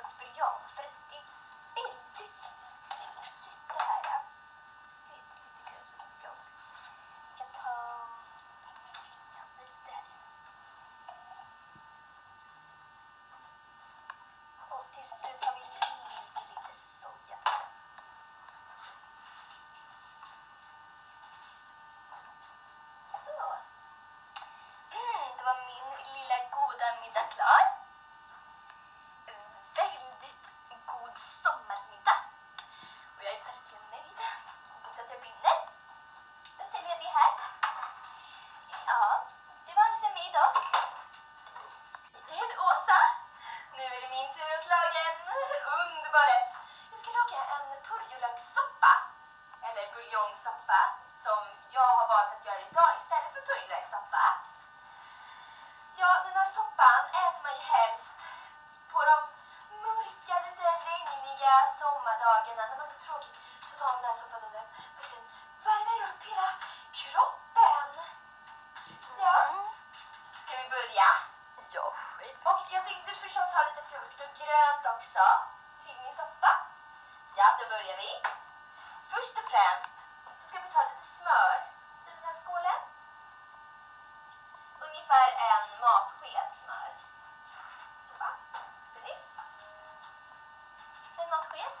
pepparkaksbuljong eh, för att det är väldigt sött det här. Lite, lite grönsaksbuljong. Jag kan ta ja, lite här. Och till slut har vi lite, lite soja. Så. Mm, det var min lilla goda middag klar. Hoppas bilder. Då ställer jag det här. Ja, det var allt för mig idag. Hej Åsa! Nu är det min tur att laga en underbar rätt. Jag ska laga en purjolökssoppa. Eller buljongsoppa som jag har valt att göra idag istället för purjolökssoppa. Ja, den här soppan äter man ju helst på de mörka, lite regniga sommardagarna när man är tråkigt. Soppan och den verkligen värmer upp hela kroppen. Ja, ska vi börja? Ja, Och jag tänkte förstås ha lite frukt och grönt också till min soppa. Ja, då börjar vi. Först och främst så ska vi ta lite smör i den här skålen. Ungefär en matsked smör. Så, ser ni? En matsked.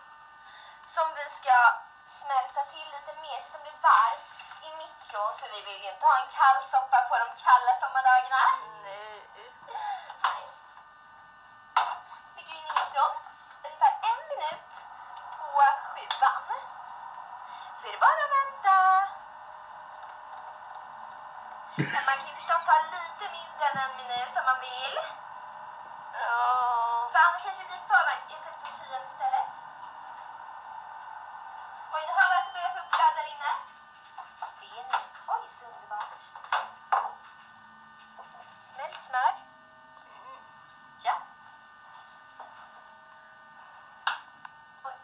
Som vi ska smälta till lite mer så den blir varm i mikron för vi vill ju inte ha en kall soppa på de kalla sommardagarna. nej. Nej. Lägger in i mikron ungefär en minut på sjuan. Så är det bara att vänta. Men man kan ju förstås ha lite mindre än en minut om man vill. Ja. För annars kanske det blir för varmt. Jag sätter på tian istället. Smör. Mm. Ja. Oj.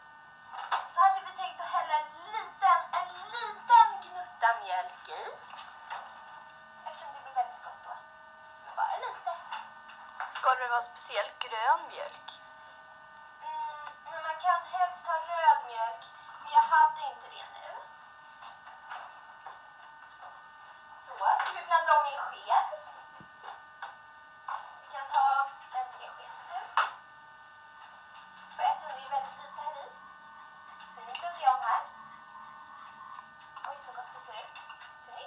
Så hade vi tänkt att hälla en liten, en liten gnutta mjölk i. Eftersom det blir väldigt gott då. Men bara lite. Ska det vara speciell grön mjölk? Mm, men man kan helst ha röd mjölk, men jag hade inte det här. Oj, så gott det ser ut. Ser ni?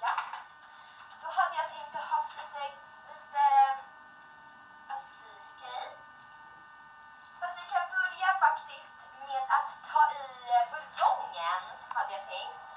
Ja. Då hade jag tänkt att ha lite, lite basilica i. Fast vi kan börja faktiskt med att ta i eh, buljongen, hade jag tänkt.